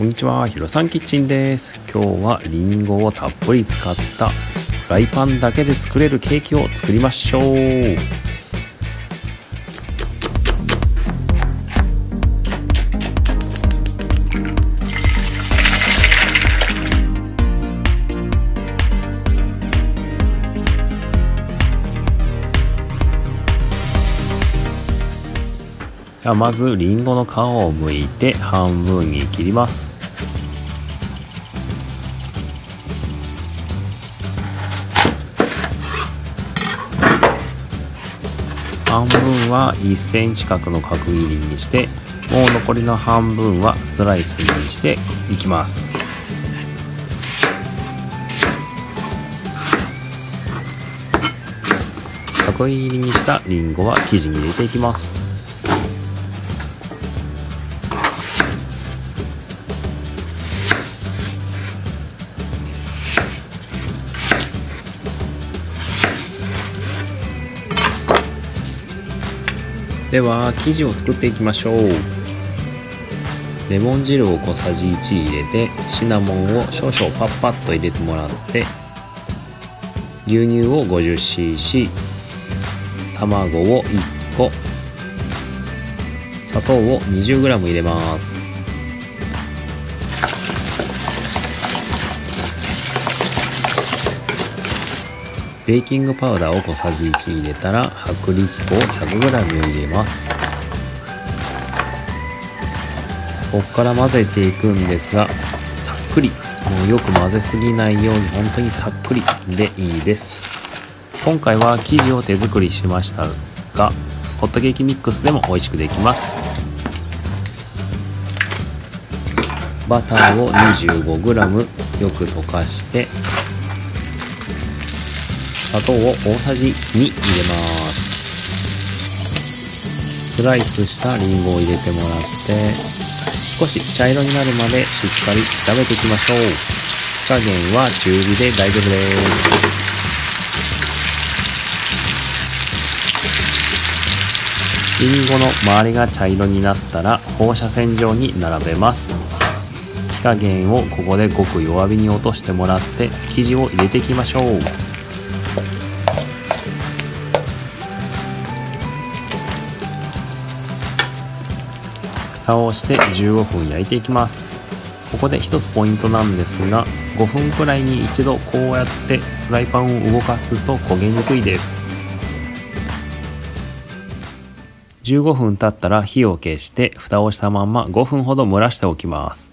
こんにちは、ひろさんキッチンです。今日はリンゴをたっぷり使ったフライパンだけで作れるケーキを作りましょう。ではまずリンゴの皮を剥いて半分に切ります半分は1センチ角の角切りにしてもう残りの半分はスライスにしていきます。角切りにしたリンゴは生地に入れていきます。では生地を作っていきましょう。レモン汁を小さじ1入れてシナモンを少々パッパッと入れてもらって牛乳を 50cc 卵を1個砂糖を 20g 入れます。ベーキングパウダーを小さじ1入れたら薄力粉を 100g 入れます。ここから混ぜていくんですがさっくり。もうよく混ぜすぎないように本当にさっくりでいいです。今回は生地を手作りしましたがホットケーキミックスでも美味しくできます。バターを 25g よく溶かして砂糖を大さじ2入れますスライスしたリンゴを入れてもらって少し茶色になるまでしっかり炒めていきましょう。火加減は中火で大丈夫です。リンゴの周りが茶色になったら放射線状に並べます。火加減をここでごく弱火に落としてもらって生地を入れていきましょう。蓋をして15分焼いていきます。ここで一つポイントなんですが5分くらいに一度こうやってフライパンを動かすと焦げにくいです。15分経ったら火を消して蓋をしたまま5分ほど蒸らしておきます。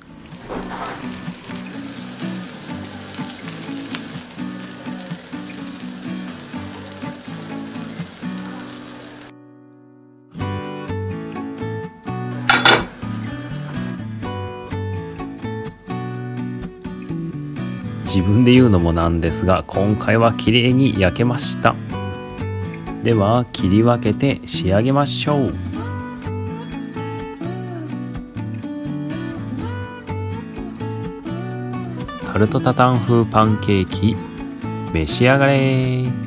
自分で言うのもなんですが今回は綺麗に焼けました。では切り分けて仕上げましょう。タルトタタン風パンケーキ召し上がれ。